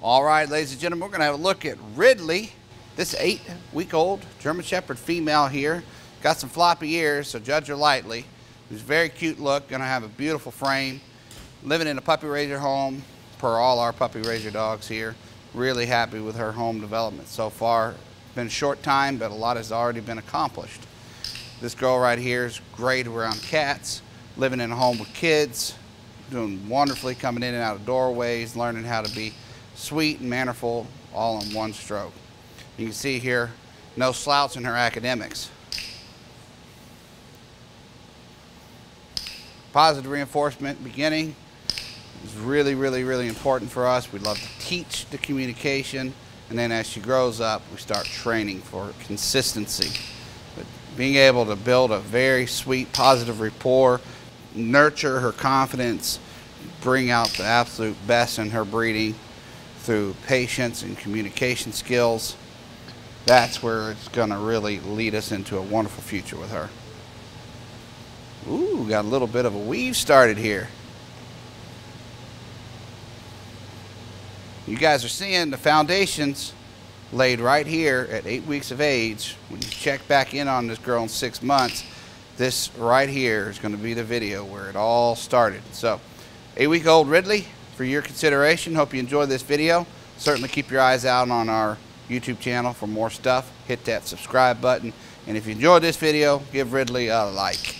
All right, ladies and gentlemen, we're going to have a look at Ridley. This eight-week-old German Shepherd female here. Got some floppy ears, so judge her lightly. She's very cute look, going to have a beautiful frame. Living in a puppy raiser home, per all our puppy raiser dogs here. Really happy with her home development so far. Been a short time, but a lot has already been accomplished. This girl right here is great around cats, living in a home with kids, doing wonderfully coming in and out of doorways, learning how to be sweet and mannerful all in one stroke. You can see here, no slouch in her academics. Positive reinforcement beginning is really, really, really important for us. We love to teach the communication, and then as she grows up, we start training for consistency. But being able to build a very sweet, positive rapport, nurture her confidence, bring out the absolute best in her breeding through patience and communication skills, that's where it's going to really lead us into a wonderful future with her. Ooh, got a little bit of a weave started here. You guys are seeing the foundations laid right here at eight weeks of age. When you check back in on this girl in six months, this right here is going to be the video where it all started. So, eight week old Ridley, for your consideration. Hope you enjoyed this video. Certainly keep your eyes out on our YouTube channel for more stuff. Hit that subscribe button. And if you enjoyed this video, give Ridley a like.